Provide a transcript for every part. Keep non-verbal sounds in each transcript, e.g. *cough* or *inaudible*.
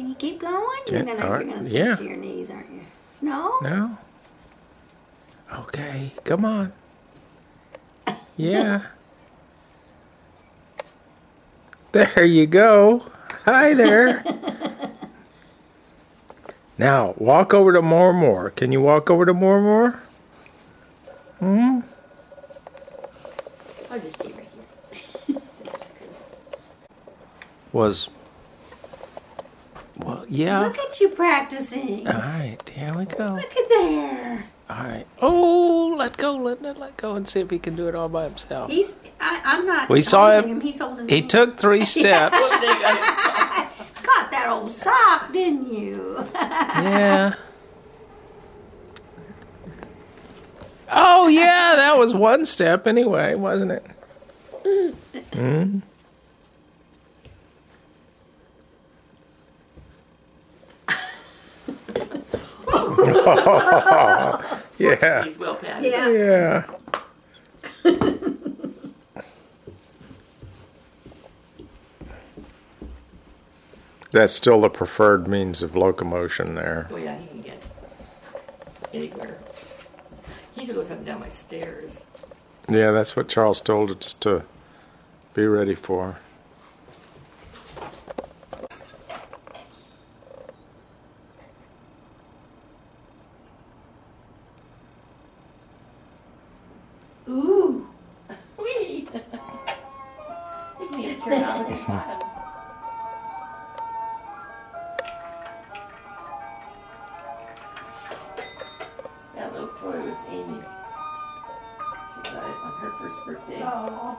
Can you keep going? You're gonna, all right, you're gonna sink yeah. to your knees, aren't you? No. No? Okay, come on. Yeah. *laughs* There you go. Hi there. *laughs* now, walk over to more more. Can you walk over to more more? Hmm? I'll just stay right here. *laughs* Was. Well, yeah. Look at you practicing. All right, here we go. Look at there. All right. Oh, let go, let it, let go, and see if he can do it all by himself. He's. I, I'm not. We saw holding him- He's holding He me. took three *laughs* steps. Caught that old sock, didn't you? *laughs* Yeah. Oh yeah, that was one step anyway, wasn't it? *laughs* Hmm? *laughs* Yeah. He's well padded. yeah. Yeah. *laughs* That's still the preferred means of locomotion there. Oh yeah, he can get anywhere. He goes up and down my stairs. Yeah, that's what Charles told us to be ready for. Ooh. Whee! He's being carried out of his bottom. That little toy was Amy's. She got it on her first birthday. Oh.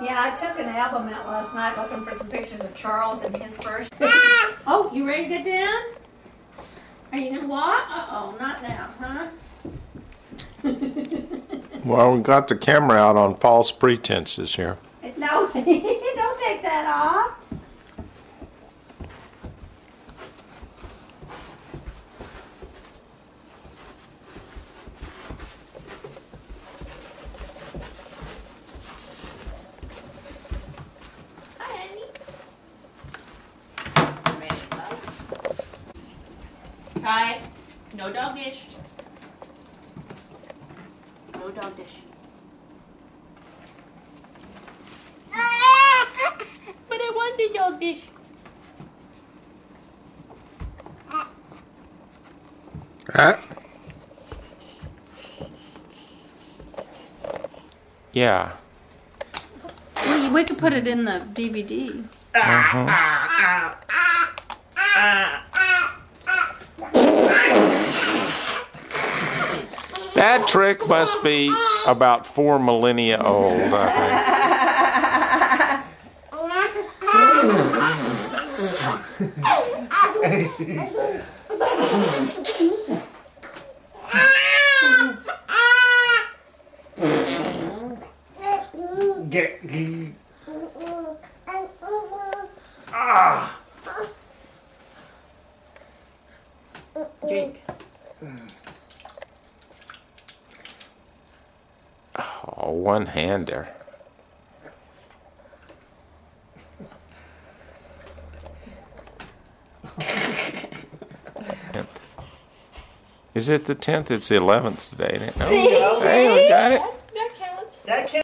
Yeah, I took an album out last night looking for some pictures of Charles and his first. *laughs* oh, you ready to get down? Are you gonna walk? Uh oh, not now, huh? Well, we got the camera out on false pretenses here. no, *laughs* don't take that off. Hi, honey. Ready to? Hi. No dog dish. No dog dish. *laughs* But I want the dog dish. Huh? Yeah. We, we could put it in the DVD. *laughs* That trick must be about four millennia old, I think. Get, Ah! Drink. Oh, one hander. Is it the 10th? It's the 11th today. No. See? Hey, we got it. That counts. that can